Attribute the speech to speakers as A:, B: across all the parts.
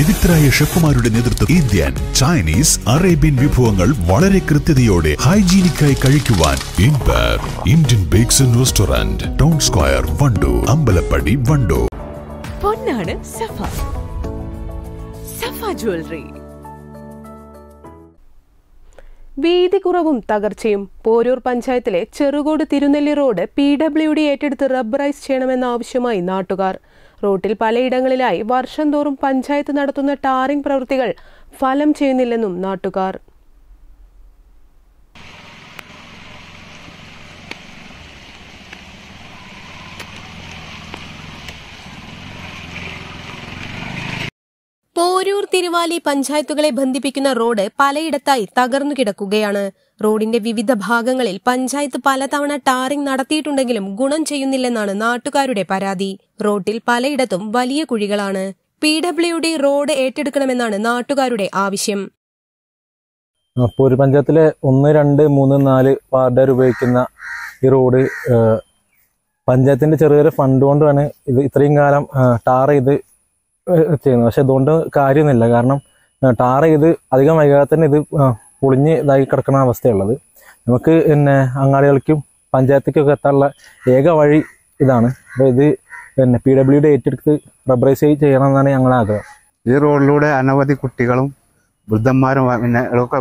A: വിദഗ്ധരായ ഷെഫുമാരുടെ നേതൃത്വം Indian Chinese Arabian വിഭവങ്ങൾ വളരെ കൃത്യതയോടെ ഹൈജീനിക്കായി കഴിക്കുവാൻ ഇൻപർ Indian bakes and restaurant town square വണ്ടോ Ambalappadi വണ്ടോ
B: പൊന്നാണ് സഫ. സഫ ജ്വല്ലറി.
C: വീതി കുറവും തകർച്ചയും പോരൂർ പഞ്ചായത്തിലെ Cherukode Thirunelli road P W D ഏറ്റെടുത്ത് റബ്ബറൈസ് ചെയ്യണമെന്ന ആവശ്യമായി നാട്ടുകാർ. റോട്ടിൽ പലയിടങ്ങളിലായി വർഷം തോറും പഞ്ചായത്ത് നടത്തുന്ന ടാറിംഗ് പ്രവൃത്തികൾ ഫലം ചെയ്യുന്നില്ലെന്നും നാട്ടുകാർ
D: പോരൂർ തിരുവാലി പഞ്ചായത്തുകളെ ബന്ധിപ്പിക്കുന്ന റോഡ് പലയിടത്തായി തകർന്നു കിടക്കുകയാണ്. റോഡിന്റെ വിവിധ ഭാഗങ്ങളിൽ പഞ്ചായത്ത് പലതവണ ടാറിംഗ് നടത്തിയിട്ടുണ്ടെങ്കിലും ഗുണം ചെയ്യുന്നില്ലെന്നാണ് നാട്ടുകാരുടെ പരാതി. റോഡിൽ പലയിടത്തും വലിയ കുഴികളാണ്. പി ഡബ്ല്യു ഡി റോഡ് ഏറ്റെടുക്കണമെന്നാണ് നാട്ടുകാരുടെ ആവശ്യം.
E: ഒരു പഞ്ചായത്തിലെ ഒന്ന് രണ്ട് മൂന്ന് നാല് വാർഡുകാർ ഉപയോഗിക്കുന്ന ഈ റോഡ് പഞ്ചായത്തിന്റെ ചെറിയൊരു ഫണ്ട് കൊണ്ടാണ് ഇത് ഇത്രയും കാലം ടാർ ചെയ്ത് ചെയ്യുന്നത്. പക്ഷെ അതുകൊണ്ട് കാര്യമൊന്നുമില്ല. കാരണം ടാർ ചെയ്ത് അധികം വൈകാതെ തന്നെ ഇത് പൊളിഞ്ഞ് ഇതായി കിടക്കുന്ന അവസ്ഥയുള്ളത്. നമുക്ക് പിന്നെ അങ്ങാടികൾക്കും പഞ്ചായത്തേക്കൊക്കെ എത്താനുള്ള ഏക വഴി ഇതാണ്. അപ്പോൾ ഇത് പിന്നെ പി ഡബ്ല്യു ഡി ഏറ്റെടുത്ത് റബ്ബറൈസ് ചെയ്യണമെന്നാണ് ഞങ്ങളുടെ ആഗ്രഹം.
F: ഈ റോഡിലൂടെ അനവധി കുട്ടികളും വൃദ്ധന്മാരും പിന്നെ ഒക്കെ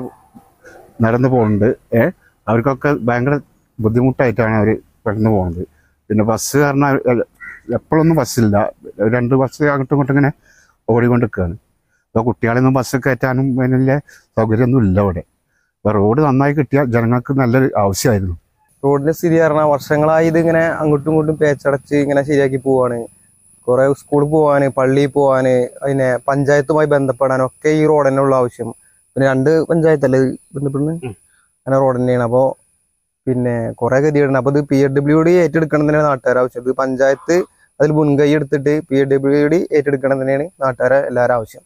F: നടന്നു പോകുന്നുണ്ട്. ഏ അവർക്കൊക്കെ ഭയങ്കര ബുദ്ധിമുട്ടായിട്ടാണ് അവർ കടന്നു പോകുന്നത്. പിന്നെ ബസ് കാരണം എപ്പോഴൊന്നും ബസ്സില്ല. രണ്ട് ബസ് അങ്ങോട്ടും ഇങ്ങോട്ടും ഇങ്ങനെ ഓടിക്കൊണ്ടിരിക്കുകയാണ്. അപ്പോൾ കുട്ടികളെയൊന്നും ബസ് കയറ്റാനും അതിനുള്ള സൗകര്യമൊന്നും ഇല്ല അവിടെ അപ്പോൾ റോഡ് നന്നായി കിട്ടിയാൽ ജനങ്ങൾക്ക് നല്ലൊരു ആവശ്യമായിരുന്നു.
G: റോഡിന്റെ സ്ഥിതി പറഞ്ഞാൽ വർഷങ്ങളായി ഇതിങ്ങനെ അങ്ങോട്ടും ഇങ്ങോട്ടും പേച്ചടച്ച് ഇങ്ങനെ ശരിയാക്കി പോവാണ്. കുറേ സ്കൂളിൽ പോവാന് പള്ളിയിൽ പോവാന് പിന്നെ പഞ്ചായത്തുമായി ബന്ധപ്പെടാനൊക്കെ ഈ റോഡ് തന്നെ ഉള്ള ആവശ്യം. പിന്നെ രണ്ട് പഞ്ചായത്തല്ലേ ബന്ധപ്പെടുന്നത്? അങ്ങനെ റോഡ് തന്നെയാണ്. അപ്പോൾ പിന്നെ കുറേ ഗതികളുണ്ട് അപ്പോൾ ഇത് പി എ ഡബ്ല്യു ഡി ഏറ്റെടുക്കണം തന്നെയാണ് നാട്ടുകാർ ആവശ്യം. ഇത് പഞ്ചായത്ത് അതിൽ മുൻകൈ എടുത്തിട്ട് പി ഡബ്ല്യു ഡി ഏറ്റെടുക്കണം തന്നെയാണ് നാട്ടുകാരെ എല്ലാവരും ആവശ്യം.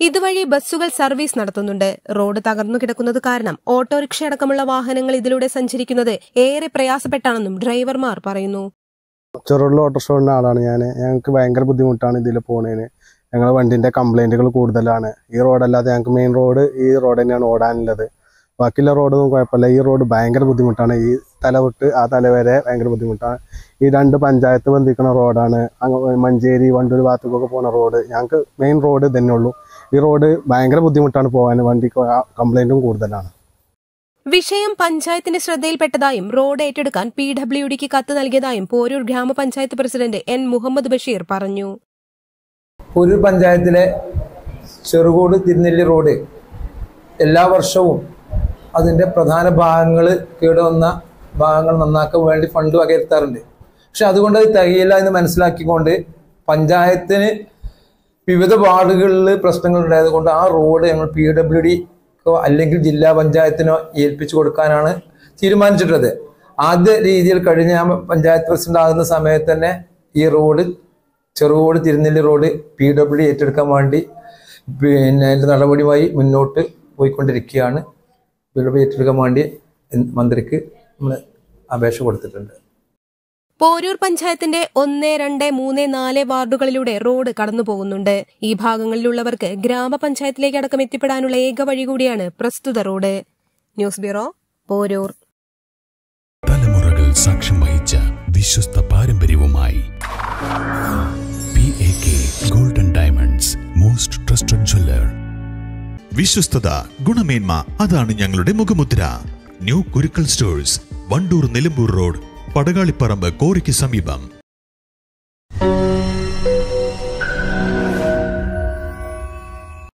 D: ഇതുവഴി ബസ്സുകൾ സർവീസ് നടത്തുന്നുണ്ട്. റോഡ് തകർന്നു കിടക്കുന്നത് കാരണം ഓട്ടോറിക്ഷ അടക്കമുള്ള വാഹനങ്ങൾ ഇതിലൂടെ സഞ്ചരിക്കുന്നത് ഏറെ പ്രയാസപ്പെട്ടാണെന്നും ഡ്രൈവർമാർ പറയുന്നു.
H: ചെറുള്ള ഓട്ടോറിക്ഷ ആളാണ് ഞാൻ ഞങ്ങൾക്ക് ഭയങ്കര ബുദ്ധിമുട്ടാണ് ഇതിൽ പോണേന്. ഞങ്ങളുടെ വണ്ടിന്റെ കംപ്ലൈന്റുകൾ കൂടുതലാണ്. ഈ റോഡല്ലാതെ ഞങ്ങൾക്ക് മെയിൻ റോഡ് ഈ റോഡ് തന്നെയാണ് ഓടാനുള്ളത്. ബാക്കിയുള്ള റോഡൊന്നും കുഴപ്പമില്ല. ഈ റോഡ് ഭയങ്കര ബുദ്ധിമുട്ടാണ്. ഈ തല തൊട്ട് ആ തല വരെ ഭയങ്കര ബുദ്ധിമുട്ടാണ്. ഈ രണ്ട് പഞ്ചായത്ത് ബന്ധിക്കുന്ന റോഡാണ്. മഞ്ചേരി വണ്ടൂർ ഭാഗത്തേക്കൊക്കെ പോകുന്ന റോഡ്. ഞങ്ങൾക്ക് മെയിൻ റോഡ് തന്നെ ഉള്ളൂ. ഈ റോഡ് ഭയങ്കര ബുദ്ധിമുട്ടാണ് പോകാൻ. വണ്ടിക്ക് കംപ്ലൈന്റും കൂടുതലാണ്.
D: വിഷയം പഞ്ചായത്തിന്റെ ശ്രദ്ധയിൽപ്പെട്ടതായും റോഡ് ഏറ്റെടുക്കാൻ പി ഡബ്ല്യു ഡിക്ക് കത്ത് നൽകിയതായും പോരൂർ ഗ്രാമപഞ്ചായത്ത് പ്രസിഡന്റ് എൻ മുഹമ്മദ് ബഷീർ പറഞ്ഞു.
I: പോരൂർ പഞ്ചായത്തിലെ ചെറുകോട് തിരുനെല്ലി റോഡ് എല്ലാ വർഷവും അതിന്റെ പ്രധാന ഭാഗങ്ങൾ കേടുവന്ന ഭാഗങ്ങൾ നന്നാക്കാൻ വേണ്ടി ഫണ്ട് വകയിരുത്താറുണ്ട്. പക്ഷെ അതുകൊണ്ട് അത് തികയില്ല എന്ന് മനസ്സിലാക്കിക്കൊണ്ട് പഞ്ചായത്തിന് വിവിധ വാർഡുകളിൽ പ്രശ്നങ്ങൾ ഉണ്ടായത് കൊണ്ട് ആ റോഡ് ഞങ്ങൾ പി ഡബ്ല്യു ഡിക്കോ അല്ലെങ്കിൽ ജില്ലാ പഞ്ചായത്തിനോ ഏൽപ്പിച്ചു കൊടുക്കാനാണ് തീരുമാനിച്ചിട്ടുള്ളത്. ആദ്യ രീതിയിൽ കഴിഞ്ഞ പഞ്ചായത്ത് പ്രസിഡന്റ് ആകുന്ന സമയത്ത് തന്നെ ഈ road Cherukode Thirunelli road P W D ഏറ്റെടുക്കാൻ വേണ്ടി പിന്നെ അതിന്റെ നടപടിയുമായി മുന്നോട്ട് പോയിക്കൊണ്ടിരിക്കുകയാണ്. പി ഡബ്ല്യു ഡി ഏറ്റെടുക്കാൻ വേണ്ടി മന്ത്രിക്ക് നമ്മൾ അപേക്ഷ കൊടുത്തിട്ടുണ്ട്.
D: പോരൂർ പഞ്ചായത്തിന്റെ ഒന്ന് രണ്ട് മൂന്ന് നാല് വാർഡുകളിലൂടെ റോഡ് കടന്നു പോകുന്നുണ്ട് ഈ ഭാഗങ്ങളിലുള്ളവർക്ക് ഗ്രാമപഞ്ചായത്തിലേക്ക് അടക്കം എത്തിപ്പെടാനുള്ള ഏക വഴി കൂടിയാണ് പ്രസ്തുത റോഡ്. News bureau Poroor.
A: തലമുറകൾ സാക്ഷ്യം വഹിച്ച വിശ്വസ്ത പാരമ്പര്യവുമായി P A K golden diamonds most trusted jeweller വിശ്വസ്തത ഗുണമേന്മ അതാണ് ഞങ്ങളുടെ മുഖമുദ്ര. New Kurukkal stores Wandoor Nilambur road Padakalipparamba കോറിക്ക് സമീപം